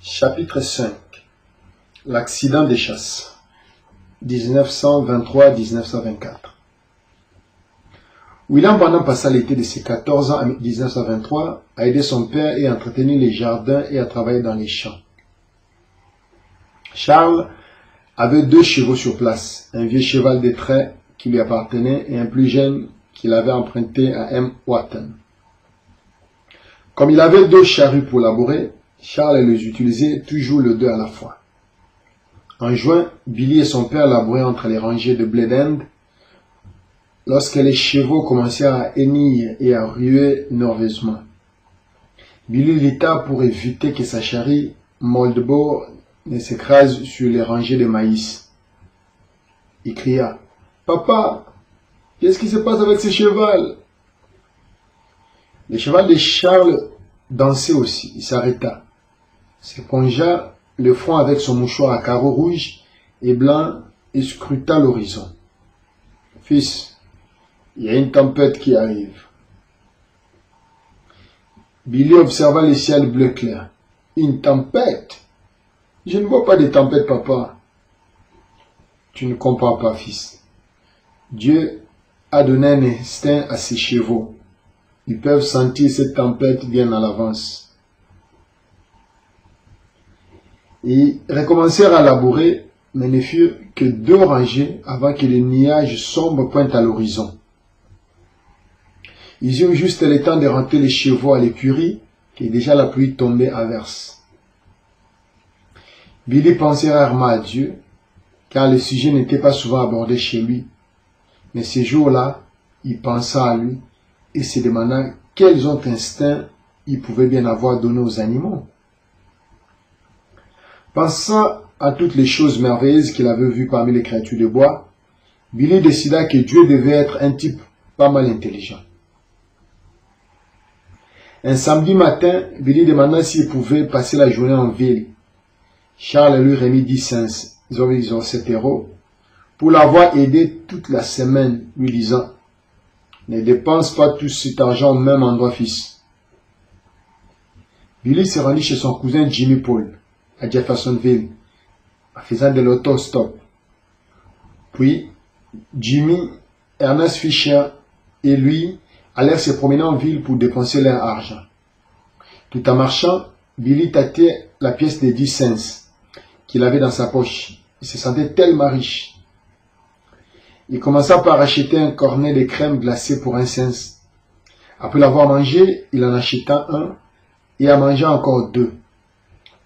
Chapitre 5 L'accident des chasses 1923-1924 William Branham passa l'été de ses 14 ans en 1923 à aider son père et à entretenir les jardins et à travailler dans les champs. Charles avait deux chevaux sur place, un vieux cheval de trait qui lui appartenait et un plus jeune qu'il avait emprunté à M. Watton. Comme il avait deux charrues pour labourer, Charles les utilisait toujours les deux à la fois. En juin, Billy et son père labouraient entre les rangées de blé d'Inde lorsque les chevaux commencèrent à hennir et à ruer nerveusement. Billy l'éta pour éviter que sa charrie Moldebo ne s'écrase sur les rangées de maïs. Il cria Papa, qu'est-ce qui se passe avec ce cheval Le cheval de Charles dansait aussi. Il s'arrêta s'épongea le front avec son mouchoir à carreaux rouges et blancs et scruta l'horizon. Fils, il y a une tempête qui arrive. Billy observa le ciel bleu clair. Une tempête? Je ne vois pas de tempête, papa. Tu ne comprends pas, fils. Dieu a donné un instinct à ses chevaux. Ils peuvent sentir cette tempête bien à l'avance. Ils recommencèrent à labourer, mais ne furent que deux rangées avant que les nuages sombres pointent à l'horizon. Ils eurent juste le temps de rentrer les chevaux à l'écurie, que déjà la pluie tombait à verse. Billy pensait rarement à Dieu, car le sujet n'était pas souvent abordé chez lui. Mais ces jours-là, il pensa à lui et se demanda quels autres instincts il pouvait bien avoir donné aux animaux. Pensant à toutes les choses merveilleuses qu'il avait vues parmi les créatures de bois, Billy décida que Dieu devait être un type pas mal intelligent. Un samedi matin, Billy demanda s'il pouvait passer la journée en ville. Charles lui remit 10 cents, disons 7 euros, pour l'avoir aidé toute la semaine, lui disant, ne dépense pas tout cet argent au même endroit, fils. Billy se rendit chez son cousin Jimmy Paul à Jeffersonville en faisant de l'autostop. Puis, Jimmy, Ernest Fisher et lui allèrent se promener en ville pour dépenser leur argent. Tout en marchant, Billy tâtait la pièce de 10 cents qu'il avait dans sa poche. Il se sentait tellement riche. Il commença par acheter un cornet de crème glacée pour un cents. Après l'avoir mangé, il en acheta un et en mangea encore deux.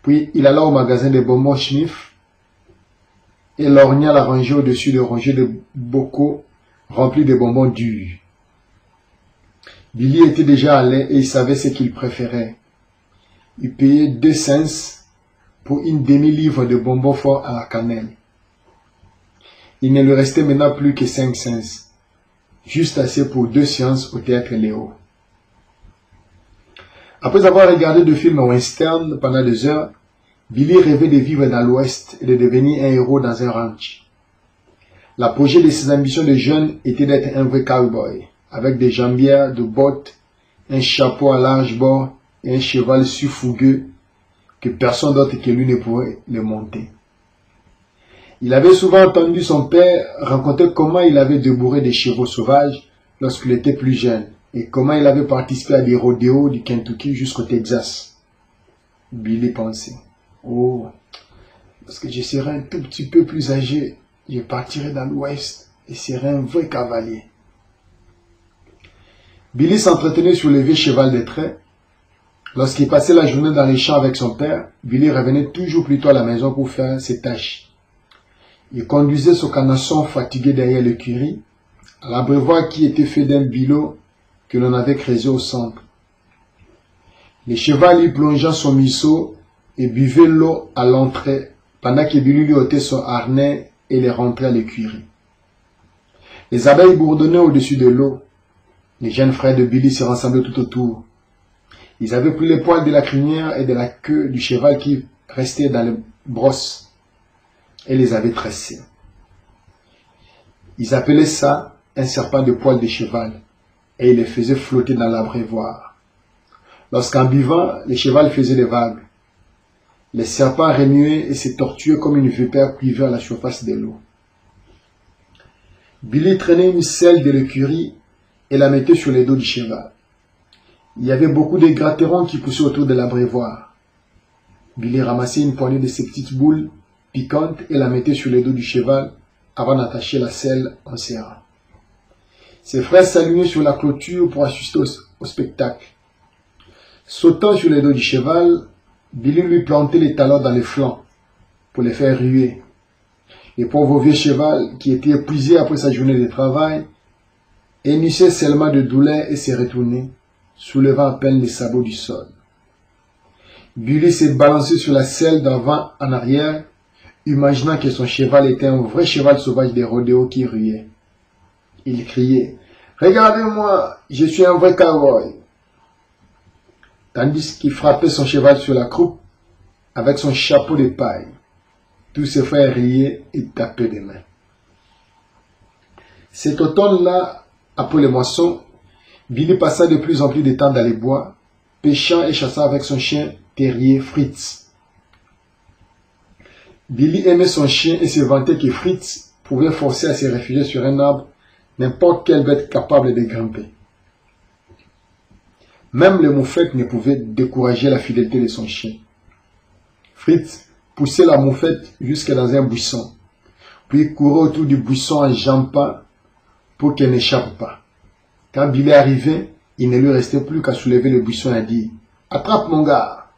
Puis il alla au magasin de bonbons Schmiff et lorgna la rangée au-dessus de rangées de bocaux remplis de bonbons durs. Billy était déjà allé et il savait ce qu'il préférait. Il payait deux cents pour une demi-livre de bonbons forts à la cannelle. Il ne lui restait maintenant plus que cinq cents, juste assez pour deux séances au théâtre Léo. Après avoir regardé deux films western pendant des heures, Billy rêvait de vivre dans l'Ouest et de devenir un héros dans un ranch. L'apogée de ses ambitions de jeune était d'être un vrai cowboy, avec des jambières, de bottes, un chapeau à large bord et un cheval si fougueux que personne d'autre que lui ne pouvait le monter. Il avait souvent entendu son père raconter comment il avait débourré des chevaux sauvages lorsqu'il était plus jeune et comment il avait participé à des rodéos du Kentucky jusqu'au Texas? Billy pensait, oh, parce que je serai un tout petit peu plus âgé, je partirai dans l'Ouest et serai un vrai cavalier. Billy s'entretenait sur le vieux cheval de trait. Lorsqu'il passait la journée dans les champs avec son père, Billy revenait toujours plus tôt à la maison pour faire ses tâches. Il conduisait son canasson fatigué derrière l'écurie, à l'abreuvoir qui était fait d'un bilot que l'on avait creusé au centre. Le cheval y plongea son museau et buvait l'eau à l'entrée, pendant que Billy lui ôtait son harnais et les rentrait à l'écurie. Les abeilles bourdonnaient au-dessus de l'eau. Les jeunes frères de Billy se rassemblaient tout autour. Ils avaient pris les poils de la crinière et de la queue du cheval qui restait dans les brosses et les avaient tressés. Ils appelaient ça un serpent de poils de cheval et il les faisait flotter dans l'abreuvoir. Lorsqu'en buvant, le cheval faisait des vagues. Les serpents remuaient et se tortuaient comme une vipère cuivée à la surface de l'eau. Billy traînait une selle de l'écurie et la mettait sur les dos du cheval. Il y avait beaucoup de gratterons qui poussaient autour de l'abreuvoir. Billy ramassait une poignée de ces petites boules piquantes et la mettait sur les dos du cheval avant d'attacher la selle en serrant. Ses frères s'allumaient sur la clôture pour assister au, spectacle. Sautant sur les dos du cheval, Billy lui plantait les talons dans les flancs pour les faire ruer. Le pauvre vieux cheval, qui était épuisé après sa journée de travail, hennissait seulement de douleur et s'est retourné, soulevant à peine les sabots du sol. Billy s'est balancé sur la selle d'avant en arrière, imaginant que son cheval était un vrai cheval sauvage des rodéos qui riait. Il criait, Regardez-moi, je suis un vrai cowboy. Tandis qu'il frappait son cheval sur la croupe avec son chapeau de paille. Tous ses frères riaient et tapaient des mains. Cet automne-là, après les moissons, Billy passa de plus en plus de temps dans les bois, pêchant et chassant avec son chien terrier Fritz. Billy aimait son chien et se vantait que Fritz pouvait forcer à se réfugier sur un arbre n'importe quelle bête capable de grimper. Même le moufette ne pouvait décourager la fidélité de son chien. Fritz poussait la moufette jusque dans un buisson, puis courait autour du buisson en jampant pour qu'elle n'échappe pas. Quand Billy arrivait, il ne lui restait plus qu'à soulever le buisson et dire Attrape mon gars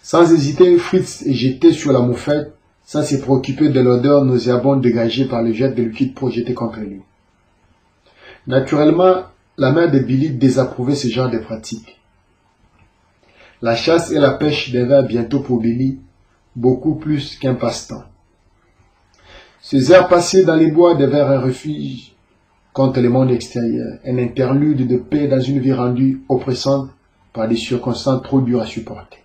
Sans hésiter, Fritz jetait sur la moufette sans se préoccuper de l'odeur nauséabonde dégagée par le jet de liquide projeté contre lui. Naturellement, la mère de Billy désapprouvait ce genre de pratique. La chasse et la pêche devenaient bientôt pour Billy beaucoup plus qu'un passe-temps. Ces heures passées dans les bois devinrent un refuge contre le monde extérieur, un interlude de paix dans une vie rendue oppressante par des circonstances trop dures à supporter.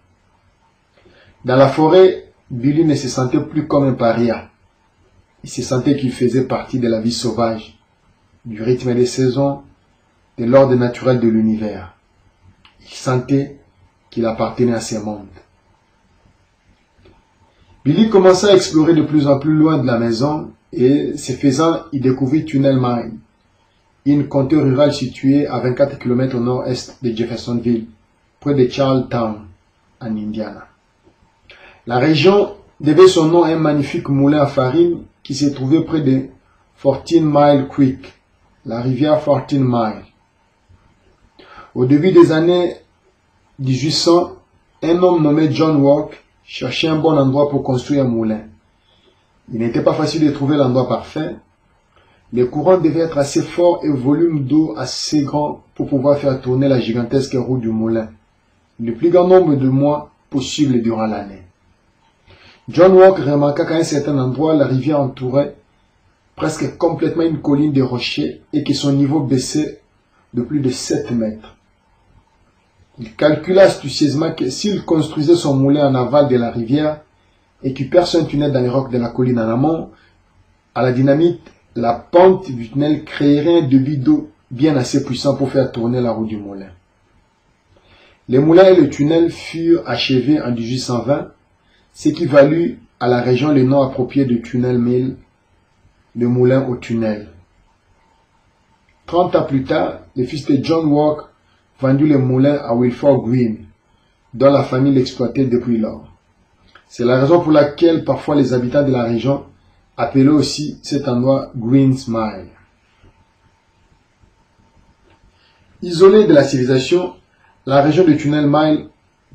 Dans la forêt, Billy ne se sentait plus comme un paria. Il se sentait qu'il faisait partie de la vie sauvage du rythme des saisons, de l'ordre naturel de l'univers. Il sentait qu'il appartenait à ce monde. Billy commença à explorer de plus en plus loin de la maison et, ce faisant, il découvrit Tunnel Mine, une comté rurale située à 24 km au nord-est de Jeffersonville, près de Charlestown, en Indiana. La région devait son nom à un magnifique moulin à farine qui se trouvait près de 14 Mile Creek, la rivière Fortin Mile. Au début des années 1800, un homme nommé John Walk cherchait un bon endroit pour construire un moulin. Il n'était pas facile de trouver l'endroit parfait. Les courants devaient être assez forts et le volume d'eau assez grand pour pouvoir faire tourner la gigantesque roue du moulin, le plus grand nombre de mois possible durant l'année. John Walk remarqua qu'à un certain endroit, la rivière entourait presque complètement une colline de rochers et que son niveau baissait de plus de 7 mètres. Il calcula astucieusement que s'il construisait son moulin en aval de la rivière et qu'il perçait un tunnel dans les rocs de la colline en amont, à la dynamite, la pente du tunnel créerait un débit d'eau bien assez puissant pour faire tourner la roue du moulin. Les moulins et le tunnel furent achevés en 1820, ce qui valut à la région le nom approprié de tunnel mill le moulin au tunnel. Trente ans plus tard, le fils de John Walk vendit le moulin à Wilford Green, dont la famille l'exploitait depuis lors. C'est la raison pour laquelle parfois les habitants de la région appelaient aussi cet endroit Green's Mile. Isolée de la civilisation, la région de Tunnel Mile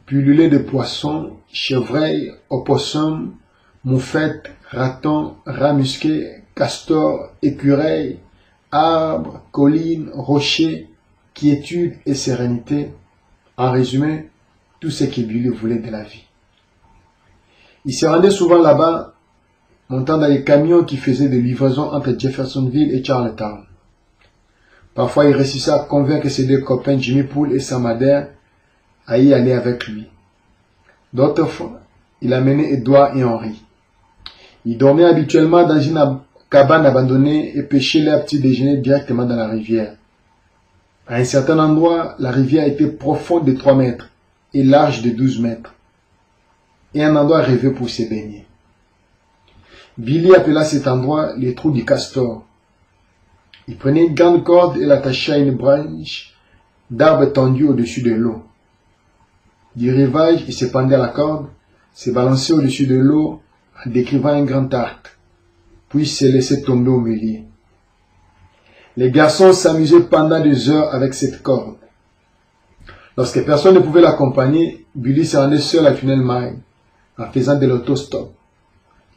pullulait de poissons, chevreuils, opossums, moufettes, ratons, rats musqués, castors, écureuils, arbres, collines, rochers, quiétude et sérénité. En résumé, tout ce que Billy voulait de la vie. Il se rendait souvent là-bas, montant dans les camions qui faisaient des livraisons entre Jeffersonville et Charlottetown. Parfois, il réussissait à convaincre ses deux copains Jimmy Poole et Sam Adair à y aller avec lui. D'autres fois, il amenait Edouard et Henri. Il dormait habituellement dans une cabane abandonnée et pêcher leur petit déjeuner directement dans la rivière. À un certain endroit, la rivière était profonde de 3 mètres et large de 12 mètres. et un endroit rêvé pour se baigner. Billy appela cet endroit les trous du castor. Il prenait une grande corde et l'attachait à une branche d'arbre tendu au-dessus de l'eau. Du rivage, il se pendait à la corde, se balançait au-dessus de l'eau en décrivant un grand arc, puis se laissait tomber au milieu. Les garçons s'amusaient pendant des heures avec cette corde. Lorsque personne ne pouvait l'accompagner, Billy se rendait seul à Tunnel Mine en faisant de l'autostop.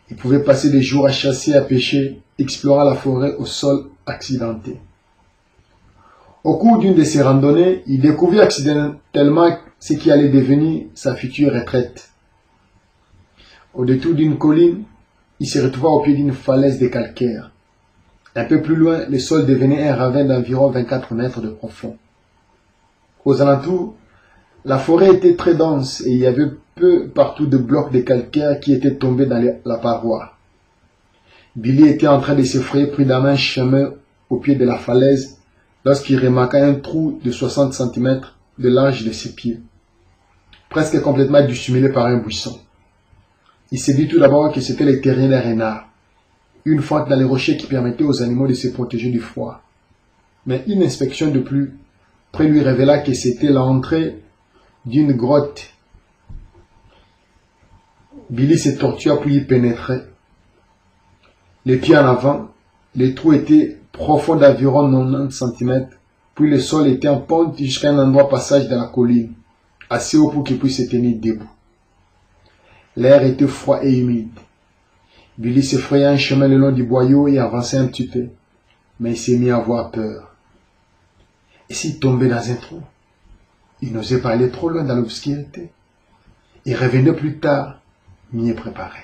Il pouvait passer des jours à chasser, à pêcher, explorant la forêt au sol accidenté. Au cours d'une de ses randonnées, il découvrit accidentellement ce qui allait devenir sa future retraite. Au détour d'une colline, il se retrouva au pied d'une falaise de calcaire. Un peu plus loin, le sol devenait un ravin d'environ 24 mètres de profond. Aux alentours, la forêt était très dense et il y avait peu partout de blocs de calcaire qui étaient tombés dans la paroi. Billy était en train de s'effrayer prudemment un chemin au pied de la falaise lorsqu'il remarqua un trou de 60 cm de large de ses pieds, presque complètement dissimulé par un buisson. Il s'est dit tout d'abord que c'était le terrain des renards, une fente dans les rochers qui permettait aux animaux de se protéger du froid. Mais une inspection de plus près lui révéla que c'était l'entrée d'une grotte. Billy se tortua pour y pénétrer. Les pieds en avant, les trous étaient profond d'environ 90 cm, puis le sol était en pente jusqu'à un endroit passage de la colline, assez haut pour qu'il puisse se tenir debout. L'air était froid et humide. Billy s'effraya un chemin le long du boyau et avançait un petit peu, mais il s'est mis à avoir peur. Et s'il tombait dans un trou? Il n'osait pas aller trop loin dans l'obscurité. Il revenait plus tard, mieux préparé.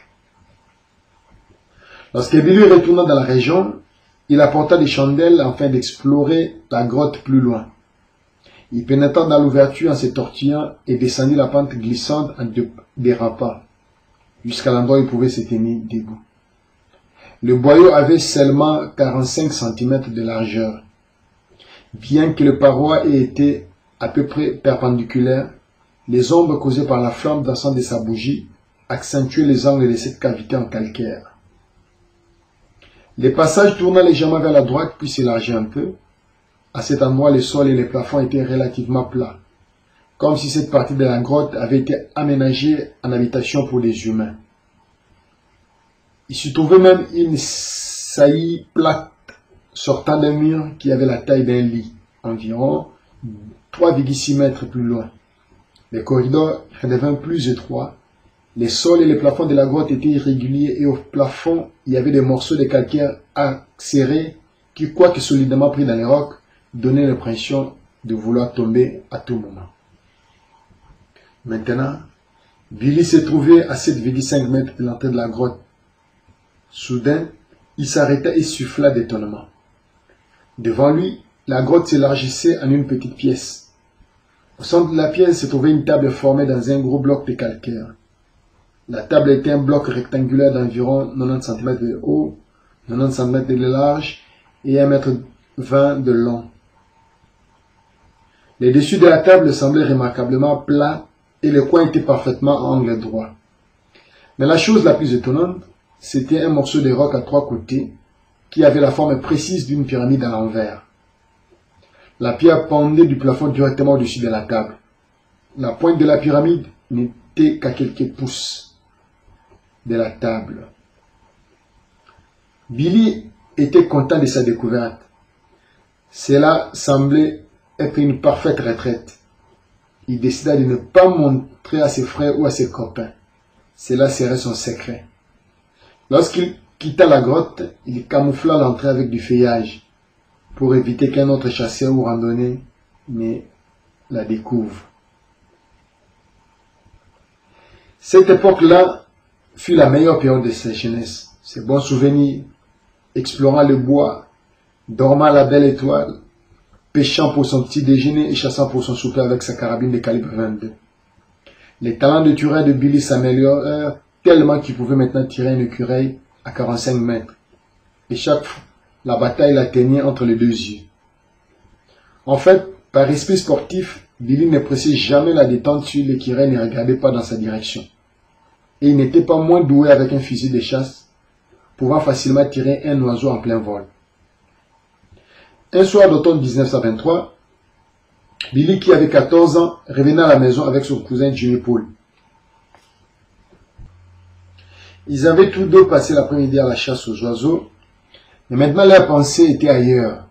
Lorsque Billy retourna dans la région, il apporta des chandelles afin d'explorer la grotte plus loin. Il pénétra dans l'ouverture en se tortillant et descendit la pente glissante en dérapant, jusqu'à l'endroit où il pouvait se tenir debout. Le boyau avait seulement 45 cm de largeur. Bien que le paroi ait été à peu près perpendiculaire, les ombres causées par la flamme dansant de sa bougie accentuaient les angles de cette cavité en calcaire. Les passages tournaient légèrement vers la droite puis s'élargit un peu. À cet endroit, le sol et les plafonds étaient relativement plats, comme si cette partie de la grotte avait été aménagée en habitation pour les humains. Il se trouvait même une saillie plate sortant d'un mur qui avait la taille d'un lit, environ 3,6 mètres plus loin. Les corridors redevinrent plus étroits les sols et les plafonds de la grotte étaient irréguliers et au plafond, il y avait des morceaux de calcaire acérés qui, quoique solidement pris dans les rocs, donnaient l'impression de vouloir tomber à tout moment. Maintenant, Billy s'est trouvé à 7,5 mètres de l'entrée de la grotte. Soudain, il s'arrêta et souffla d'étonnement. Devant lui, la grotte s'élargissait en une petite pièce. Au centre de la pièce se trouvait une table formée dans un gros bloc de calcaire. La table était un bloc rectangulaire d'environ 90 cm de haut, 90 cm de large et 1 m de long. Les dessus de la table semblaient remarquablement plats et les coins étaient parfaitement en angle droit. Mais la chose la plus étonnante, c'était un morceau de roc à trois côtés qui avait la forme précise d'une pyramide à l'envers. La pierre pendait du plafond directement au-dessus de la table. La pointe de la pyramide n'était qu'à quelques pouces de la table. Billy était content de sa découverte. Cela semblait être une parfaite retraite. Il décida de ne pas montrer à ses frères ou à ses copains. Cela serait son secret. Lorsqu'il quitta la grotte, il camoufla l'entrée avec du feuillage pour éviter qu'un autre chasseur ou randonneur ne la découvre. Cette époque-là fut la meilleure période de sa jeunesse. Ses bons souvenirs, explorant le bois, dormant à la belle étoile, pêchant pour son petit déjeuner et chassant pour son souper avec sa carabine de calibre 22. Les talents de Turin de Billy s'améliorèrent tellement qu'il pouvait maintenant tirer une écureuil à 45 mètres. Et chaque fois, la bataille l'atteignait entre les deux yeux. En fait, par esprit sportif, Billy ne pressait jamais la détente sur l'écureuil ne regardait pas dans sa direction. et il n'était pas moins doué avec un fusil de chasse, pouvant facilement tirer un oiseau en plein vol. Un soir d'automne 1923, Billy, qui avait 14 ans, revenait à la maison avec son cousin Jimmy Paul. Ils avaient tous deux passé l'après-midi à la chasse aux oiseaux, mais maintenant leurs pensées étaient ailleurs.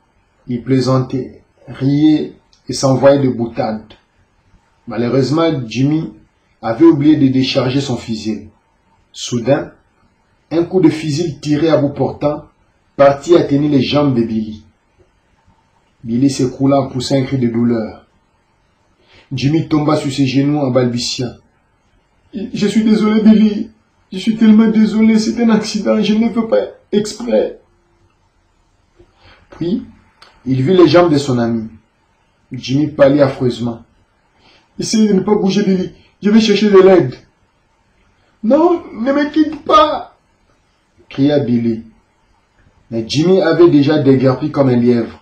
Ils plaisantaient, riaient et s'envoyaient de boutades. Malheureusement, Jimmy avait oublié de décharger son fusil. Soudain, un coup de fusil tiré à bout portant partit atteindre les jambes de Billy. Billy s'écroula en poussant un cri de douleur. Jimmy tomba sur ses genoux en balbutiant. Je suis désolé, Billy. Je suis tellement désolé, c'est un accident, je ne fais pas exprès. Puis, il vit les jambes de son ami. Jimmy pâlit affreusement. Essayez de ne pas bouger, Billy. Je vais chercher de l'aide. Non, ne me quitte pas, cria Billy. Mais Jimmy avait déjà déguerpi comme un lièvre.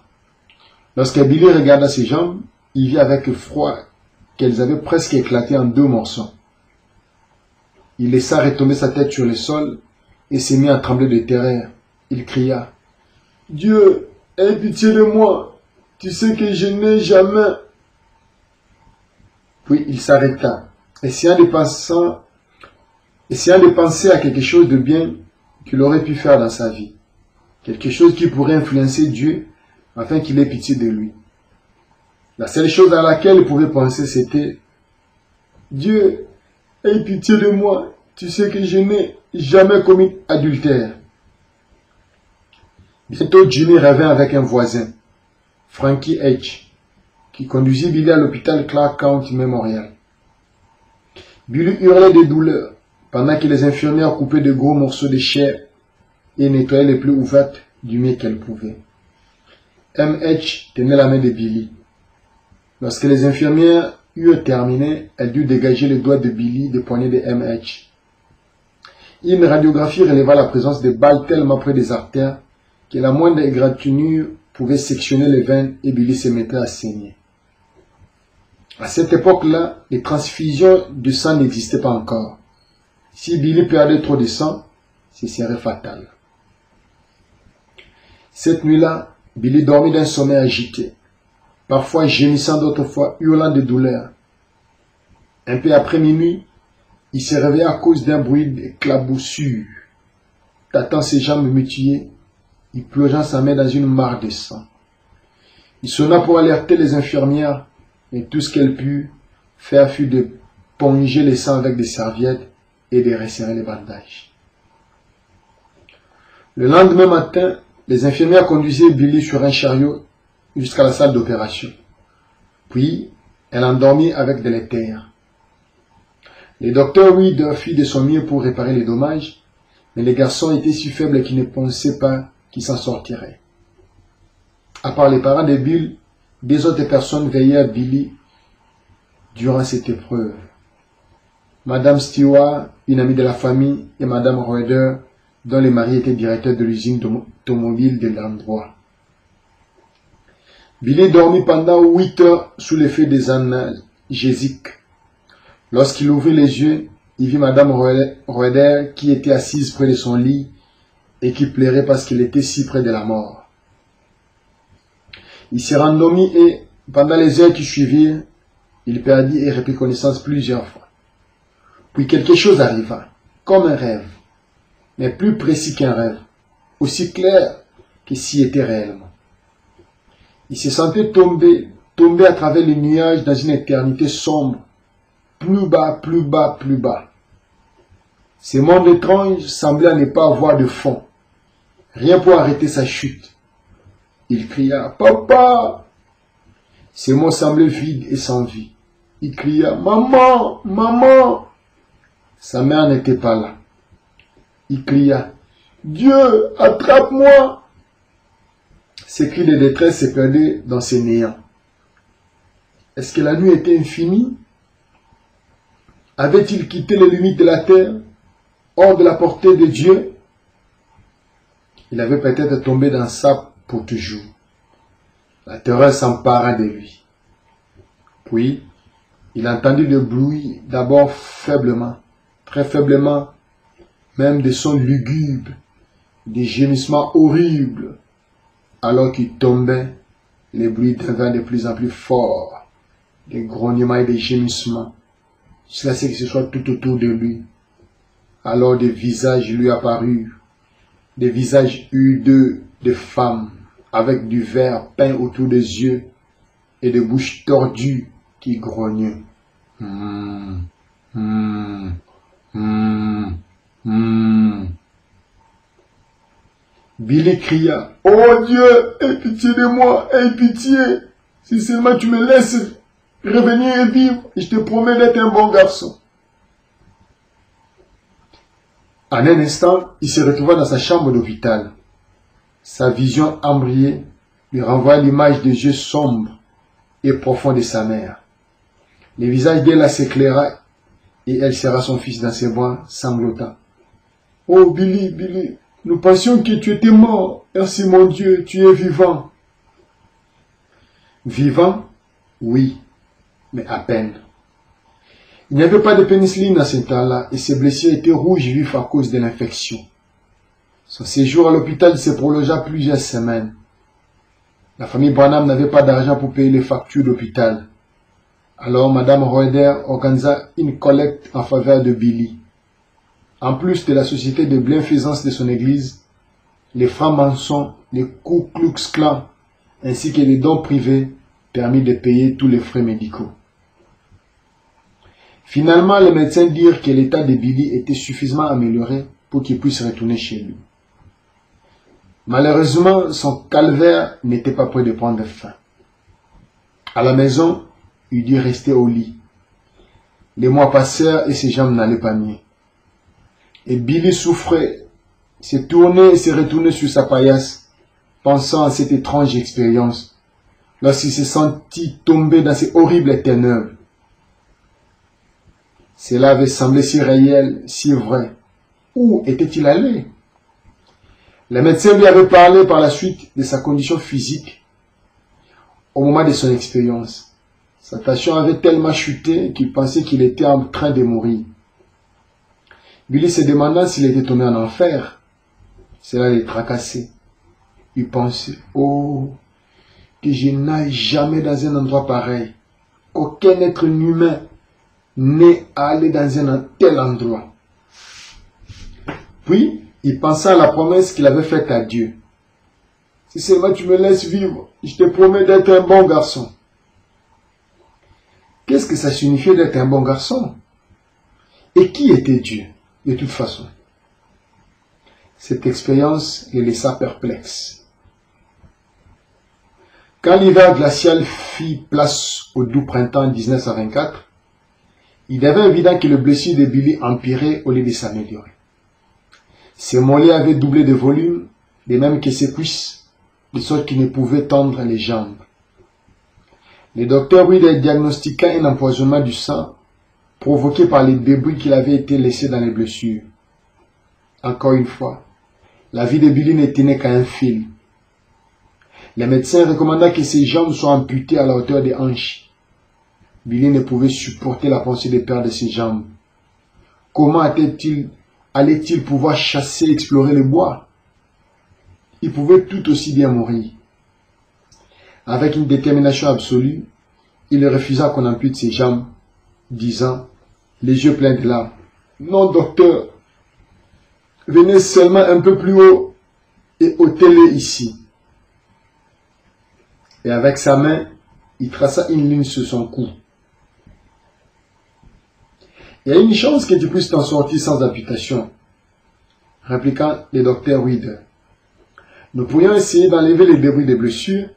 Lorsque Billy regarda ses jambes, il vit avec froid qu'elles avaient presque éclaté en deux morceaux. Il laissa retomber sa tête sur le sol et s'est mis à trembler de terreur. Il cria Dieu, aie pitié de moi. Tu sais que je n'ai jamais. Puis il s'arrêta, essayant de, penser, essayant de penser à quelque chose de bien qu'il aurait pu faire dans sa vie. Quelque chose qui pourrait influencer Dieu afin qu'il ait pitié de lui. La seule chose à laquelle il pouvait penser, c'était Dieu, aie pitié de moi. Tu sais que je n'ai jamais commis adultère. Bientôt, Jimmy revint avec un voisin, Frankie H., qui conduisit Billy à l'hôpital Clark County Memorial. Billy hurlait de douleur pendant que les infirmières coupaient de gros morceaux de chair et nettoyaient les plaies ouvertes du mieux qu'elles pouvaient. M.H. tenait la main de Billy. Lorsque les infirmières eurent terminé, elle dut dégager les doigts de Billy des poignets de M.H. Une radiographie releva la présence de balles tellement près des artères que la moindre égratignure pouvait sectionner les veines et Billy se mettait à saigner. À cette époque-là, les transfusions de sang n'existaient pas encore. Si Billy perdait trop de sang, ce serait fatal. Cette nuit-là, Billy dormit d'un sommeil agité, parfois gémissant, d'autres fois hurlant de douleur. Un peu après minuit, il se réveilla à cause d'un bruit d'éclaboussure. Tâtant ses jambes mutilées, il plongea sa main dans une mare de sang. Il sonna pour alerter les infirmières, et tout ce qu'elle put faire fut de ponger le sang avec des serviettes et de resserrer les bandages. Le lendemain matin, les infirmières conduisaient Billy sur un chariot jusqu'à la salle d'opération. Puis, elle endormit avec de l'éther. Le docteur Reed fit de son mieux pour réparer les dommages, mais les garçons étaient si faibles qu'ils ne pensaient pas qu'ils s'en sortiraient. À part les parents de Bill, des autres personnes veillaient à Billy durant cette épreuve. Madame Stewart, une amie de la famille, et Madame Roeder, dont les maris étaient directeurs de l'usine automobile de l'endroit. Billy dormit pendant huit heures sous l'effet des analgésiques. Lorsqu'il ouvrit les yeux, il vit Madame Roeder qui était assise près de son lit et qui pleurait parce qu'il était si près de la mort. Il s'est rendormi et, pendant les heures qui suivirent, il perdit et reprit connaissance plusieurs fois. Puis quelque chose arriva, comme un rêve, mais plus précis qu'un rêve, aussi clair que s'y était réellement. Il se sentait tomber, tomber à travers les nuages dans une éternité sombre, plus bas, plus bas, plus bas. Ce monde étrange semblait ne pas avoir de fond, rien pour arrêter sa chute. Il cria Papa Ces mots semblaient vides et sans vie. Il cria Maman Maman Sa mère n'était pas là. Il cria Dieu, attrape-moi Ses cris de détresse se perdaient dans ses néants. Est-ce que la nuit était infinie? Avait-il quitté les limites de la terre, hors de la portée de Dieu? Il avait peut-être tombé dans ça pour toujours. La terreur s'empara de lui. Puis, il entendit le bruit d'abord faiblement, très faiblement, même des sons lugubres, des gémissements horribles, alors qu'il tombait, les bruits devinrent de plus en plus forts, des grognements et des gémissements, jusqu'à ce que ce soit tout autour de lui. Alors des visages lui apparurent, des visages hudeux de femmes, avec du verre peint autour des yeux et des bouches tordues qui grognaient. Hmm, hmm, hmm, Billy cria, Oh Dieu, aie pitié de moi, aie pitié. Si seulement tu me laisses revenir et vivre, je te promets d'être un bon garçon. En un instant, il se retrouva dans sa chambre d'hôpital. Sa vision embrayée lui renvoie l'image des yeux sombres et profonds de sa mère. Le visage d'elle s'éclaira et elle serra son fils dans ses bras, sanglotant. Oh Billy, Billy, nous pensions que tu étais mort. Merci mon Dieu, tu es vivant. Vivant? Oui, mais à peine. Il n'y avait pas de pénicilline à ce temps-là et ses blessures étaient rouges vifs à cause de l'infection. Son séjour à l'hôpital se prolongea plusieurs semaines. La famille Branham n'avait pas d'argent pour payer les factures d'hôpital. Alors Madame Roeder organisa une collecte en faveur de Billy. En plus de la société de bienfaisance de son église, les francs-maçons, les Ku Klux Klan, ainsi que les dons privés permis de payer tous les frais médicaux. Finalement, les médecins dirent que l'état de Billy était suffisamment amélioré pour qu'il puisse retourner chez lui. Malheureusement, son calvaire n'était pas prêt de prendre fin. À la maison, il dut rester au lit. Les mois passèrent et ses jambes n'allaient pas mieux. Et Billy souffrait, s'est tourné et s'est retourné sur sa paillasse, pensant à cette étrange expérience, lorsqu'il s'est senti tomber dans ces horribles ténèbres. Cela avait semblé si réel, si vrai. Où était-il allé? Les médecins lui avaient parlé par la suite de sa condition physique au moment de son expérience. Sa tension avait tellement chuté qu'il pensait qu'il était en train de mourir. Billy se demanda s'il était tombé en enfer. Cela les tracassait. Il pensait, oh, que je n'aille jamais dans un endroit pareil. Aucun être humain n'est allé dans un tel endroit. Puis, il pensa à la promesse qu'il avait faite à Dieu. Si seulement tu me laisses vivre, je te promets d'être un bon garçon. Qu'est-ce que ça signifiait d'être un bon garçon? Et qui était Dieu? De toute façon. Cette expérience les laissa perplexes. Quand l'hiver glacial fit place au doux printemps 1924, il devint évident que le blessure de Billy empirait au lieu de s'améliorer. Ses mollets avaient doublé de volume, de même que ses cuisses, de sorte qu'il ne pouvait tendre les jambes. Le docteur Reed diagnostiqua un empoisonnement du sang provoqué par les débris qu'il avait été laissés dans les blessures. Encore une fois, la vie de Billy ne tenait qu'à un fil. Les médecins recommandaient que ses jambes soient amputées à la hauteur des hanches. Billy ne pouvait supporter la pensée de perdre ses jambes. Comment allait-il allait pouvoir chasser explorer le bois? Il pouvait tout aussi bien mourir. Avec une détermination absolue, il refusa qu'on ampute ses jambes disant, les yeux pleins de larmes, Non, docteur, venez seulement un peu plus haut et ôtez-les ici. Et avec sa main, il traça une ligne sur son cou. Il y a une chance que tu puisses t'en sortir sans amputation, répliqua le docteur Reader. Nous pourrions essayer d'enlever les débris des blessures,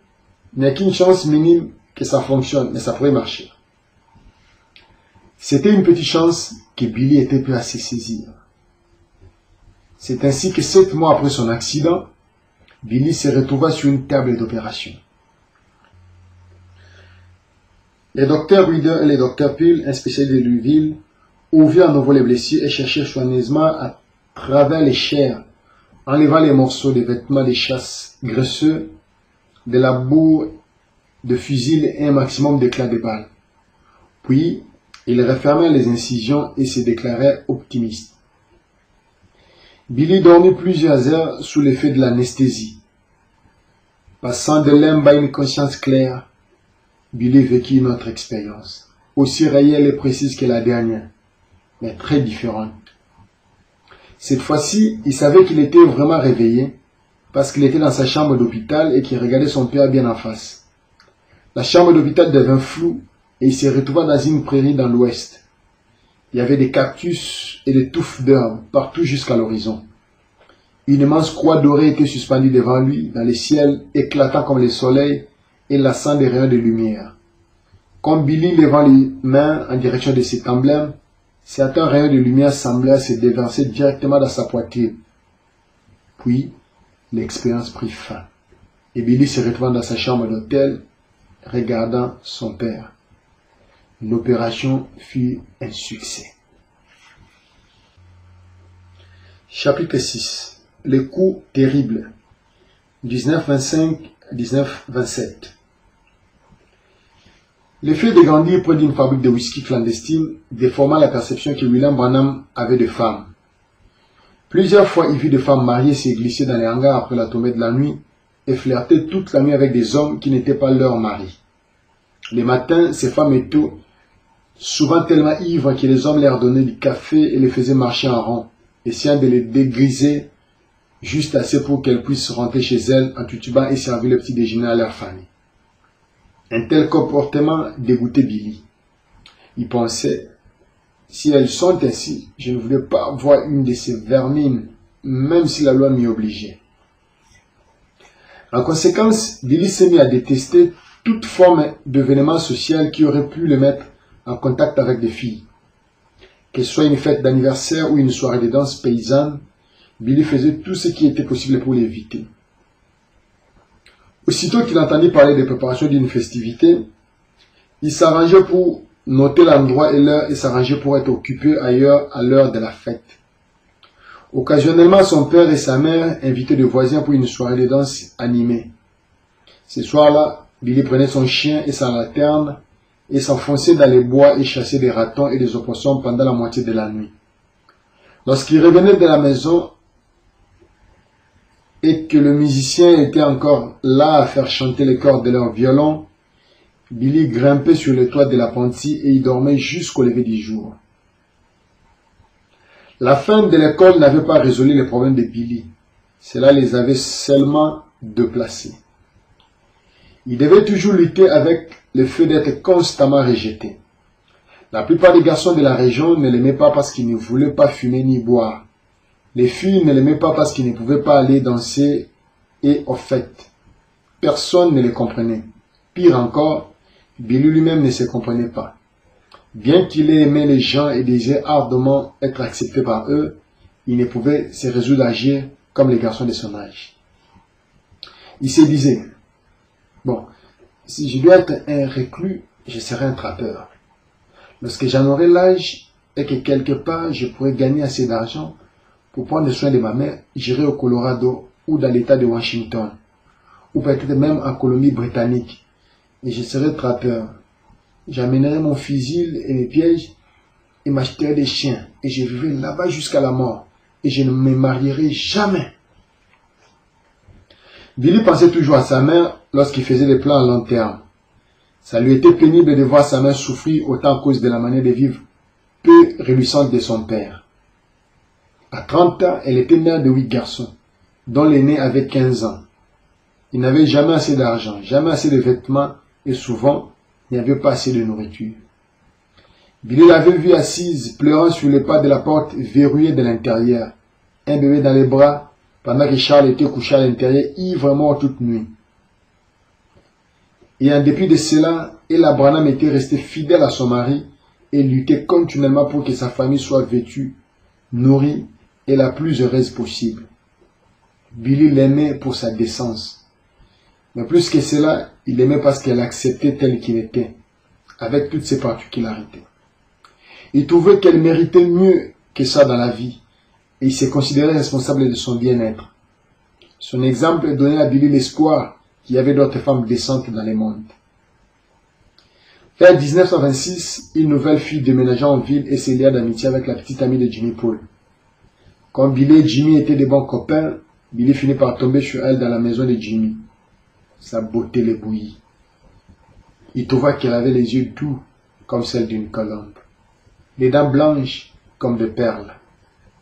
mais qu'une chance minime que ça fonctionne, mais ça pourrait marcher. C'était une petite chance que Billy était prêt à se saisir. C'est ainsi que sept mois après son accident, Billy se retrouva sur une table d'opération. Les docteurs Reader et les docteurs Peel, un spécialiste de Louisville, ouvrirent à nouveau les blessures et cherchèrent soigneusement à travers les chairs, enlevant les morceaux des vêtements de chasse graisseux, de la boue de fusil et un maximum d'éclats de balles. Puis, Il refermait les incisions et se déclarait optimiste. Billy dormit plusieurs heures sous l'effet de l'anesthésie. Passant de l'imbe à une conscience claire, Billy vécut une autre expérience, aussi réelle et précise que la dernière, mais très différente. Cette fois-ci, il savait qu'il était vraiment réveillé parce qu'il était dans sa chambre d'hôpital et qu'il regardait son père bien en face. La chambre d'hôpital devint floue et il se retrouva dans une prairie dans l'ouest. Il y avait des cactus et des touffes d'herbes partout jusqu'à l'horizon. Une immense croix dorée était suspendue devant lui dans le ciel éclatant comme le soleil et lassant des rayons de lumière. Comme Billy levant les mains en direction de cet emblème, certains rayons de lumière semblaient se déverser directement dans sa poitrine. Puis, l'expérience prit fin. Et Billy se retrouva dans sa chambre d'hôtel, regardant son père. L'opération fut un succès. Chapitre 6 Les coups terribles 1925-1927 L'effet de grandir près d'une fabrique de whisky clandestine déforma la perception que William Branham avait de femmes. Plusieurs fois, il vit des femmes mariées se glisser dans les hangars après la tombée de la nuit et flirter toute la nuit avec des hommes qui n'étaient pas leurs maris. Les matins, ces femmes étaient souvent tellement ivres que les hommes leur donnaient du café et les faisaient marcher en rond, essayant de les dégriser juste assez pour qu'elles puissent rentrer chez elles en tutubant et servir le petit déjeuner à leur famille. Un tel comportement dégoûtait Billy. Il pensait, si elles sont ainsi, je ne voulais pas voir une de ces vermines, même si la loi m'y obligeait. En conséquence, Billy s'est mis à détester toute forme d'événement social qui aurait pu le mettre en contact avec des filles. Que ce soit une fête d'anniversaire ou une soirée de danse paysanne, Billy faisait tout ce qui était possible pour l'éviter. Aussitôt qu'il entendit parler des préparations d'une festivité, il s'arrangeait pour noter l'endroit et l'heure et s'arrangeait pour être occupé ailleurs à l'heure de la fête. Occasionnellement, son père et sa mère invitaient des voisins pour une soirée de danse animée. Ce soir-là, Billy prenait son chien et sa lanterne et s'enfonçait dans les bois et chassait des ratons et des opossums pendant la moitié de la nuit. Lorsqu'il revenait de la maison, et que le musicien était encore là à faire chanter les cordes de leur violon, Billy grimpait sur le toit de la l'apprenti et y dormait jusqu'au lever du jour. La fin de l'école n'avait pas résolu les problèmes de Billy. Cela les avait seulement déplacés. Il devait toujours lutter avec le fait d'être constamment rejeté. La plupart des garçons de la région ne l'aimaient pas parce qu'ils ne voulaient pas fumer ni boire. Les filles ne l'aimaient pas parce qu'ils ne pouvaient pas aller danser et au fait, personne ne les comprenait. Pire encore, Billy lui-même ne se comprenait pas. Bien qu'il ait aimé les gens et désirait ardemment être accepté par eux, il ne pouvait se résoudre à agir comme les garçons de son âge. Il se disait, bon, si je dois être un reclus, je serai un trappeur. Lorsque j'en aurai l'âge et que quelque part je pourrai gagner assez d'argent, pour prendre soin de ma mère, j'irai au Colorado ou dans l'État de Washington, ou peut-être même en Colombie-Britannique, et je serai trappeur. J'amènerai mon fusil et mes pièges et m'achèterai des chiens, et je vivrai là-bas jusqu'à la mort, et je ne me marierai jamais. Billy pensait toujours à sa mère lorsqu'il faisait des plans à long terme. Ça lui était pénible de voir sa mère souffrir autant à cause de la manière de vivre peu réluissante de son père. À 30 ans, elle était mère de huit garçons, dont l'aîné avait 15 ans. Il n'avait jamais assez d'argent, jamais assez de vêtements et souvent, il n'y avait pas assez de nourriture. Billy l'avait vue assise, pleurant sur le pas de la porte verrouillée de l'intérieur, un bébé dans les bras, pendant que Charles était couché à l'intérieur, ivrement toute nuit. Et en dépit de cela, Ella Branham était restée fidèle à son mari et luttait continuellement pour que sa famille soit vêtue, nourrie et la plus heureuse possible. Billy l'aimait pour sa décence. Mais plus que cela, il l'aimait parce qu'elle acceptait tel qu'il était, avec toutes ses particularités. Il trouvait qu'elle méritait mieux que ça dans la vie, et il s'est considéré responsable de son bien-être. Son exemple donnait à Billy l'espoir qu'il y avait d'autres femmes décentes dans le monde. Vers 1926, une nouvelle fille déménagea en ville et liée d'amitié avec la petite amie de Jimmy Paul. Comme Billy et Jimmy étaient des bons copains, Billy finit par tomber sur elle dans la maison de Jimmy. Sa beauté l'éblouit. Il trouva qu'elle avait les yeux doux comme celle d'une colombe, les dents blanches comme des perles,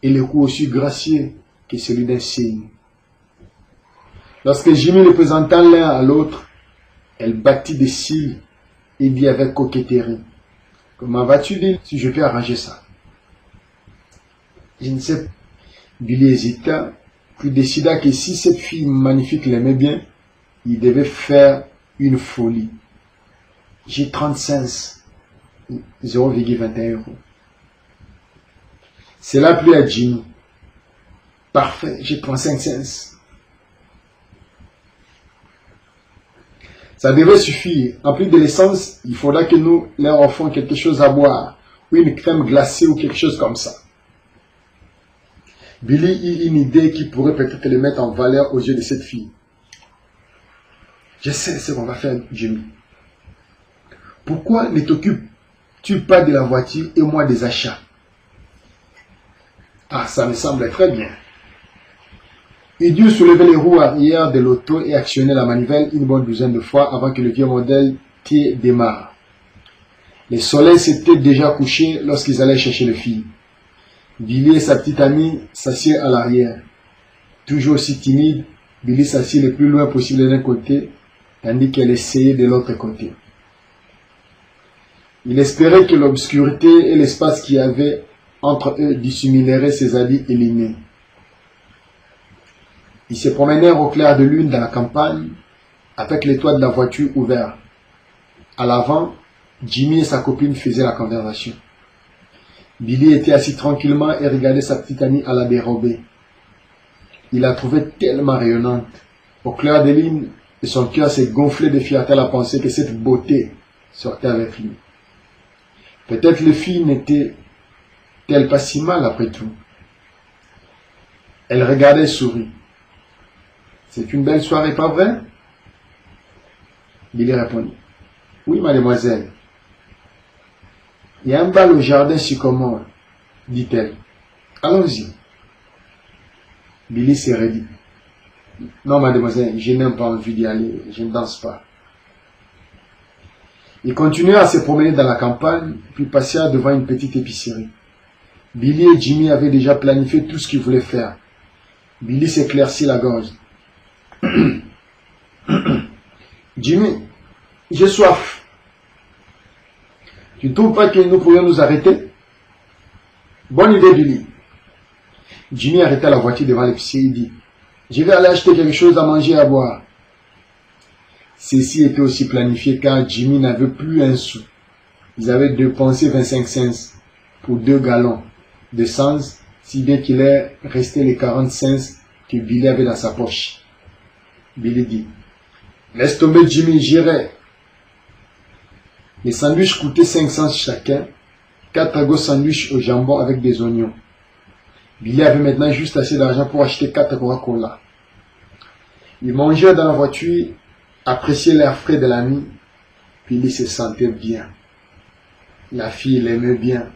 et le cou aussi gracieux que celui d'un cygne. Lorsque Jimmy les présenta l'un à l'autre, elle battit des cils et dit avec coquetterie, Comment vas-tu dire si je peux arranger ça Je ne sais pas. Billy hésita, puis décida que si cette fille magnifique l'aimait bien, il devait faire une folie. J'ai 35 0,21 euros. C'est la plus à Jimmy. Parfait, j'ai 35 cents. Ça devrait suffire. En plus de l'essence, il faudra que nous leur offrons quelque chose à boire, ou une crème glacée ou quelque chose comme ça. Billy eut une idée qui pourrait peut-être le mettre en valeur aux yeux de cette fille. Je sais ce qu'on va faire, Jimmy. Pourquoi ne t'occupes-tu pas de la voiture et moi des achats? Ah, ça me semble très bien. Il dut soulever les roues arrière de l'auto et actionner la manivelle une bonne douzaine de fois avant que le vieux modèle T démarre. Le soleil s'était déjà couché lorsqu'ils allaient chercher le fille. Billy et sa petite amie s'assirent à l'arrière. Toujours aussi timide, Billy s'assit le plus loin possible d'un côté, tandis qu'elle essayait de l'autre côté. Il espérait que l'obscurité et l'espace qu'il y avait entre eux dissimuleraient ses habits élimés. Ils se promenèrent au clair de lune dans la campagne, avec les toits de la voiture ouverts. À l'avant, Jimmy et sa copine faisaient la conversation. Billy était assis tranquillement et regardait sa petite amie à la dérobée. Il la trouvait tellement rayonnante. Au clair de lune, et son cœur s'est gonflé de fierté à la pensée que cette beauté sortait avec lui. Peut-être les filles n'étaient-elles pas si mal après tout. Elle regardait et sourit. C'est une belle soirée, pas vrai? Billy répondit. Oui, mademoiselle. Il y a un bal au jardin sycomore, dit-elle. Allons-y. Billy s'est redit. Non, mademoiselle, je n'ai pas envie d'y aller, je ne danse pas. Il continua à se promener dans la campagne, puis passa devant une petite épicerie. Billy et Jimmy avaient déjà planifié tout ce qu'ils voulaient faire. Billy s'éclaircit la gorge. Jimmy, j'ai soif. Tu ne trouves pas que nous pourrions nous arrêter? Bonne idée, Billy. Jimmy arrêta la voiture devant l'épicier et dit Je vais aller acheter quelque chose à manger et à boire. Ceci était aussi planifié car Jimmy n'avait plus un sou. Ils avaient dépensé 25 cents pour deux gallons d'essence, si bien qu'il est resté les 40 cents que Billy avait dans sa poche. Billy dit, laisse tomber Jimmy, j'irai. Les sandwichs coûtaient 5 cents chacun, quatre gros sandwichs au jambon avec des oignons. Billy avait maintenant juste assez d'argent pour acheter quatre Coca-Cola. Ils mangeaient dans la voiture, appréciaient l'air frais de la nuit, puis il se sentait bien. La fille l'aimait bien.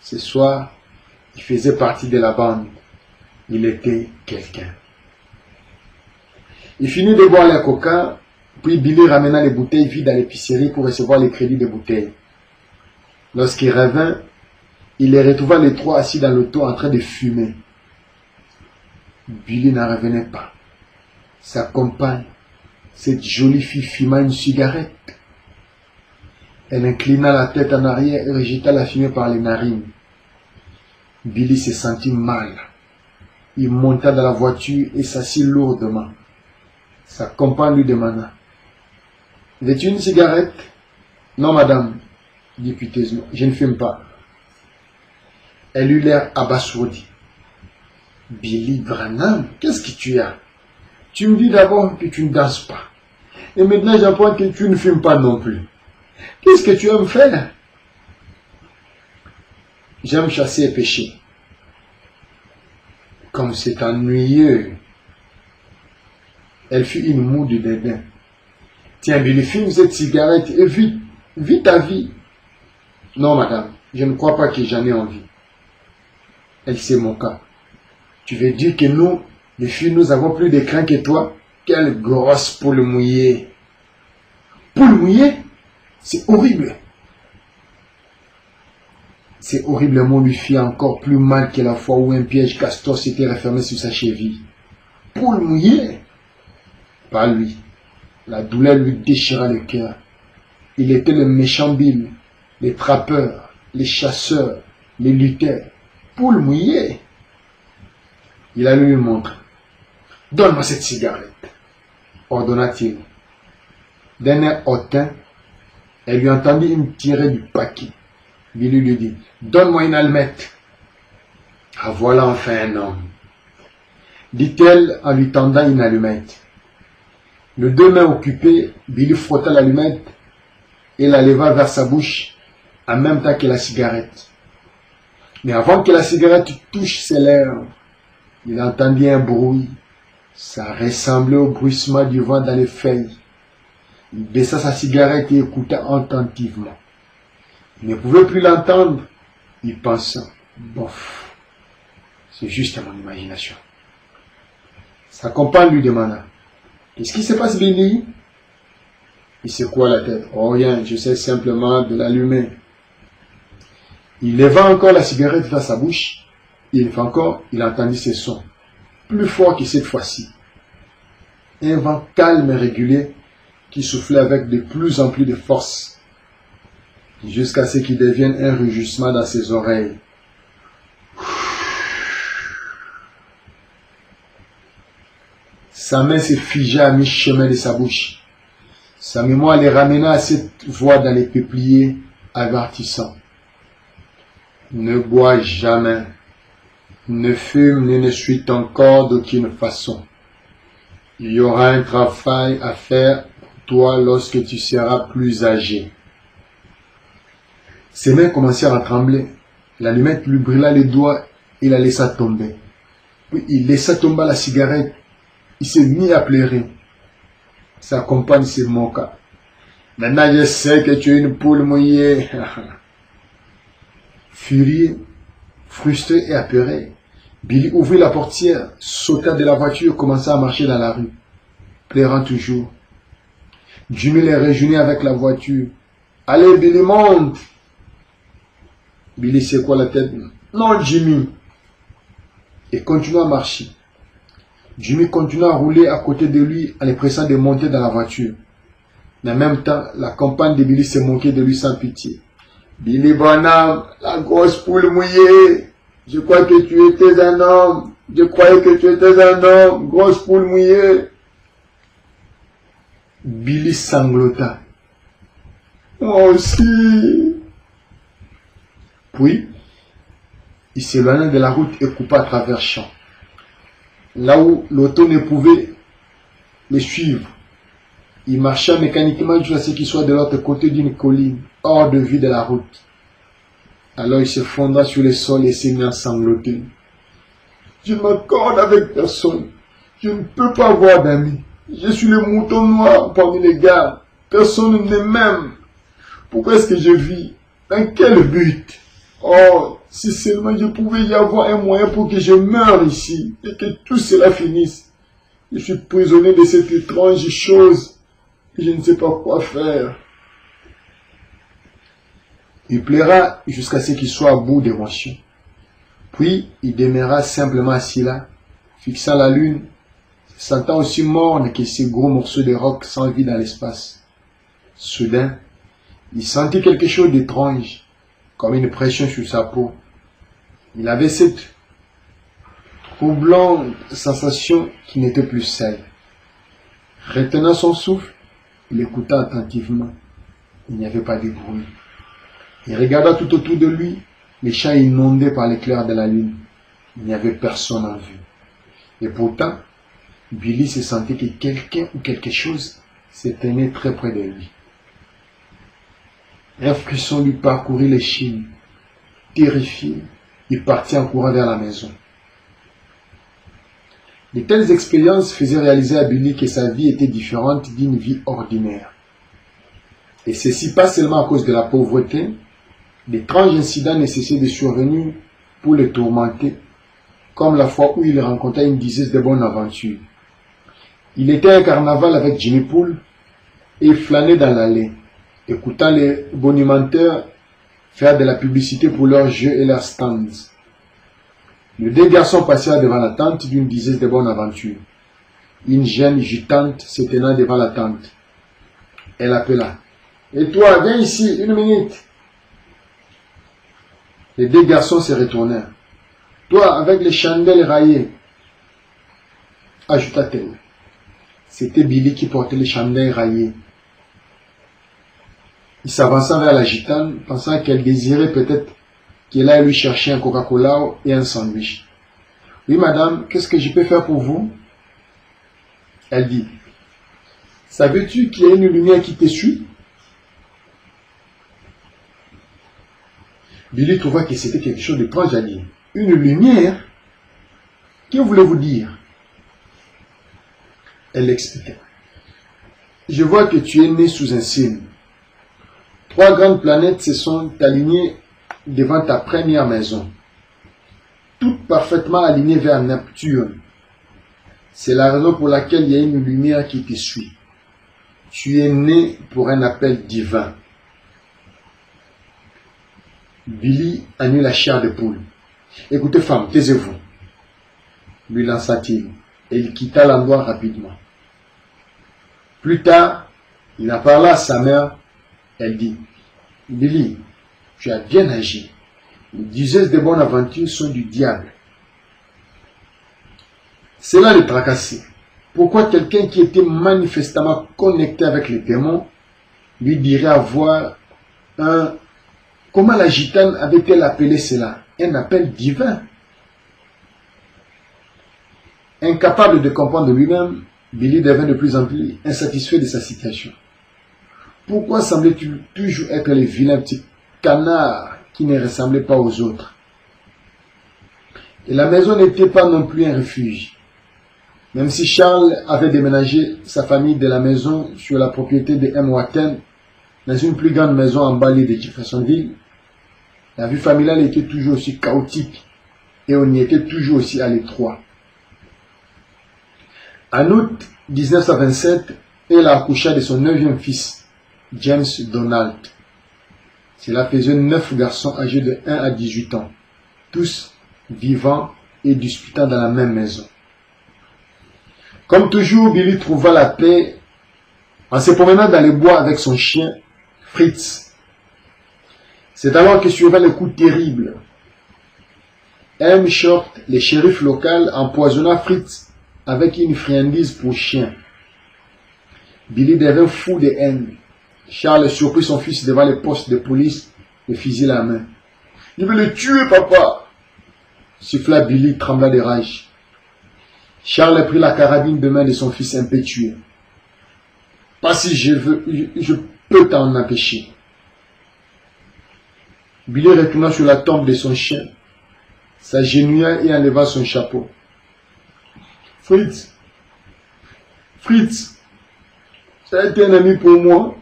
Ce soir, il faisait partie de la bande. Il était quelqu'un. Il finit de boire la coca, puis Billy ramena les bouteilles vides à l'épicerie pour recevoir les crédits des bouteilles. Lorsqu'il revint, il les retrouva les trois assis dans l'auto en train de fumer. Billy n'en revenait pas. Sa compagne, cette jolie fille, fuma une cigarette. Elle inclina la tête en arrière et rejeta la fumée par les narines. Billy se sentit mal. Il monta dans la voiture et s'assit lourdement. Sa compagne lui demanda Veux-tu une cigarette Non, madame, dit piteusement. Je ne fume pas. Elle eut l'air abasourdie. Billy Branham, qu'est-ce que tu as? Tu me dis d'abord que tu ne danses pas. Et maintenant j'apprends que tu ne fumes pas non plus. Qu'est-ce que tu aimes faire? J'aime chasser et pêcher. Comme c'est ennuyeux. Elle fit une moue de dédain. Tiens, Billy, fume cette cigarette et vite. vis ta vie. Non, madame, je ne crois pas que j'en ai envie. Elle mon cas. Tu veux dire que nous, les filles, nous avons plus d'écran que toi? Quelle grosse poule mouillée. Poule mouillée? C'est horrible. C'est horriblement lui fit encore plus mal que la fois où un piège castor s'était refermé sur sa cheville. Poule mouillée? Pas lui. La douleur lui déchira le cœur. Il était le méchant Bill, les trappeurs, les chasseurs, les lutteurs. Poule mouillée Il allait lui montrer. Donne-moi cette cigarette, ordonna-t-il. D'un air hautain, elle lui entendit une tirer du paquet. Billy lui dit, donne-moi une allumette. Ah voilà enfin un homme, dit-elle en lui tendant une allumette. Le deux mains occupées, Billy frotta l'allumette et la leva vers sa bouche en même temps que la cigarette. Mais avant que la cigarette touche ses lèvres, il entendit un bruit. Ça ressemblait au bruissement du vent dans les feuilles. Il baissa sa cigarette et écouta attentivement. Il ne pouvait plus l'entendre. Il pensa, bof, c'est juste mon imagination. Sa compagne lui demanda, qu'est-ce qui se passe, Billy Il secoua la tête. Oh rien, je sais simplement de l'allumer. Il leva encore la cigarette vers sa bouche. Une fois encore, il entendit ces sons, plus forts que cette fois-ci. Un vent calme et régulier qui soufflait avec de plus en plus de force jusqu'à ce qu'il devienne un rugissement dans ses oreilles. Sa main se figea à mi-chemin de sa bouche. Sa mémoire les ramena à cette voix dans les peupliers avertissant. Ne bois jamais, ne fume ni ne suis ton corps d'aucune façon. Il y aura un travail à faire pour toi lorsque tu seras plus âgé. Ses mains commencèrent à trembler. L'allumette lui brûla les doigts et la laissa tomber. Il laissa tomber la cigarette. Il s'est mis à pleurer. Sa compagne se moqua. Maintenant je sais que tu es une poule mouillée. Furieux, frustré et apeuré, Billy ouvrit la portière, sauta de la voiture, commença à marcher dans la rue, pleurant toujours. Jimmy les réjouit avec la voiture. Allez, Billy, monte! Billy secoua la tête. Non, Jimmy. Et continua à marcher. Jimmy continua à rouler à côté de lui en les pressant de monter dans la voiture. Mais en même temps, la compagne de Billy se moquait de lui sans pitié. Billy Bonham, la grosse poule mouillée. Je crois que tu étais un homme. Je croyais que tu étais un homme. Grosse poule mouillée. Billy sanglota. Moi aussi. Puis, il s'éloigna de la route et coupa à travers champs. Là où l'auto ne pouvait le suivre, il marcha mécaniquement jusqu'à ce qu'il soit de l'autre côté d'une colline, hors de vue de la route. Alors il se fonda sur le sol et s'est mis à sangloter. Je ne m'accorde avec personne. Je ne peux pas avoir d'amis. Je suis le mouton noir parmi les gars. Personne ne m'aime. Pourquoi est-ce que je vis? Dans quel but? Oh, si seulement je pouvais y avoir un moyen pour que je meure ici et que tout cela finisse. Je suis prisonnier de cette étrange chose et je ne sais pas quoi faire. Il plaira jusqu'à ce qu'il soit à bout d'émotion. Puis il demeura simplement assis là, fixant la lune, sentant aussi morne que ces gros morceaux de roc sans vie dans l'espace. Soudain, il sentit quelque chose d'étrange comme une pression sur sa peau. Il avait cette troublante sensation qui n'était plus celle. Retenant son souffle, il écouta attentivement. Il n'y avait pas de bruit. Il regarda tout autour de lui, les champs inondés par l'éclair de la lune. Il n'y avait personne en vue. Et pourtant, Billy se sentait que quelqu'un ou quelque chose se tenait très près de lui. Un frisson lui parcourut les chines. Terrifié, il partit en courant vers la maison. De telles expériences faisaient réaliser à Billy que sa vie était différente d'une vie ordinaire. Et ceci pas seulement à cause de la pauvreté, d'étranges incidents nécessaires de survenir pour le tourmenter, comme la fois où il rencontra une dizaine de bonnes aventures. Il était à un carnaval avec Jimmy Poole et flânait dans l'allée, écoutant les bonimenteurs faire de la publicité pour leurs jeux et leurs stands. Les deux garçons passèrent devant la tente d'une dizaine de bonnes aventures. Une jeune gitante se devant la tente. Elle appela. Et toi, viens ici, une minute. Les deux garçons se retournèrent. Toi, avec les chandelles raillées, ajouta-t-elle. C'était Billy qui portait les chandelles raillées. Il s'avança vers la gitane, pensant qu'elle désirait peut-être qu'elle aille lui chercher un Coca-Cola et un sandwich. Oui, madame, qu'est-ce que je peux faire pour vous? Elle dit, savais-tu qu'il y a une lumière qui te suit? Billy trouva que c'était quelque chose de proche à dire. Une lumière? Que voulez-vous dire? Elle expliqua. Je vois que tu es né sous un signe. Trois grandes planètes se sont alignées devant ta première maison, toutes parfaitement alignées vers Neptune. C'est la raison pour laquelle il y a une lumière qui te suit. Tu es né pour un appel divin. Billy a mis la chair de poule. Écoutez, femme, taisez-vous, lui lança-t-il, et il quitta l'endroit rapidement. Plus tard, il a parlé à sa mère. Elle dit, Billy, tu as bien agi. Les de bonnes aventures sont du diable. Cela le tracassait. Pourquoi quelqu'un qui était manifestement connecté avec les démons lui dirait avoir un Comment la gitane avait-elle appelé cela? Un appel divin. Incapable de comprendre lui-même, Billy devint de plus en plus insatisfait de sa situation. Pourquoi semblait-il toujours être le vilain petit canard qui ne ressemblait pas aux autres? Et la maison n'était pas non plus un refuge. Même si Charles avait déménagé sa famille de la maison sur la propriété de M. Watten dans une plus grande maison en de Jeffersonville, la vie familiale était toujours aussi chaotique et on y était toujours aussi à l'étroit. En août 1927, elle accoucha de son neuvième fils, James Donald. Cela faisait neuf garçons âgés de 1 à 18 ans, tous vivant et disputant dans la même maison. Comme toujours, Billy trouva la paix en se promenant dans les bois avec son chien, Fritz, c'est alors que survint le coup terrible. M. Short, le shérif local, empoisonna Fritz avec une friandise pour chien. Billy devint fou de haine. Charles surprit son fils devant le poste de police, le fusil à la main. Il veut le tuer, papa Siffla Billy, trembla de rage. Charles prit la carabine de main de son fils impétueux. Pas si je veux, je peux t'en empêcher. Billy retourna sur la tombe de son chien, s'agenouilla et enleva son chapeau. Fritz, Fritz, ça a été un ami pour moi,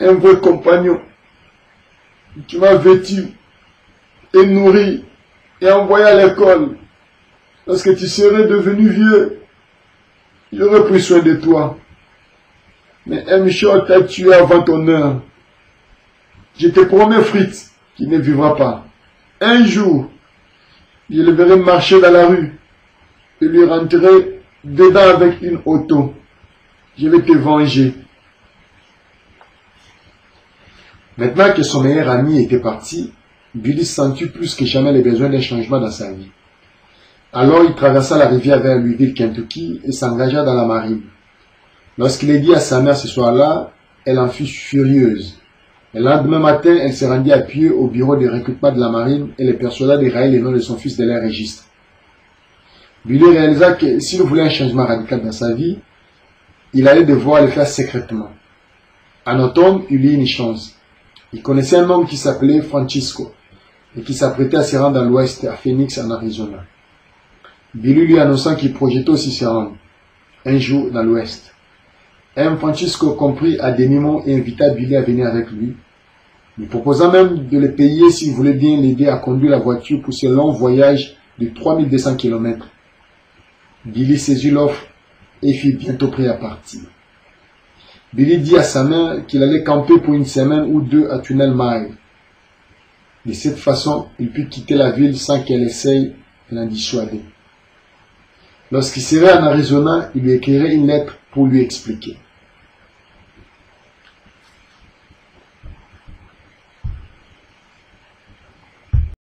un vrai compagnon. Tu m'as vêtu et nourri et envoyé à l'école. Lorsque tu serais devenu vieux, j'aurais pris soin de toi. Mais short t'a tué avant ton heure. Je te promets, Fritz, qu'il ne vivra pas. Un jour, je le verrai marcher dans la rue et lui rentrer dedans avec une auto. Je vais te venger. Maintenant que son meilleur ami était parti, Billy sentit plus que jamais le besoin d'un changement dans sa vie. Alors il traversa la rivière vers Louisville, Kentucky et s'engagea dans la marine. Lorsqu'il est dit à sa mère ce soir-là, elle en fut furieuse. Le lendemain matin, elle se rendit à pied au bureau de recrutement de la marine et les persuada de railler les noms de son fils de leur registre. Billy réalisa que s'il voulait un changement radical dans sa vie, il allait devoir le faire secrètement. En automne, il eut une chance. Il connaissait un homme qui s'appelait Francisco et qui s'apprêtait à se rendre dans l'ouest, à Phoenix, en Arizona. Billy lui annonçant qu'il projetait aussi se rendre un jour dans l'ouest. M. Francisco comprit à demi-mot et invita Billy à venir avec lui, lui proposant même de le payer s'il voulait bien l'aider à conduire la voiture pour ce long voyage de 3200 km. Billy saisit l'offre et fut bientôt prêt à partir. Billy dit à sa mère qu'il allait camper pour une semaine ou deux à Tunnel Mile. De cette façon, il put quitter la ville sans qu'elle essaye de l'en dissuader. Lorsqu'il serait en Arizona, il lui écrirait une lettre pour lui expliquer.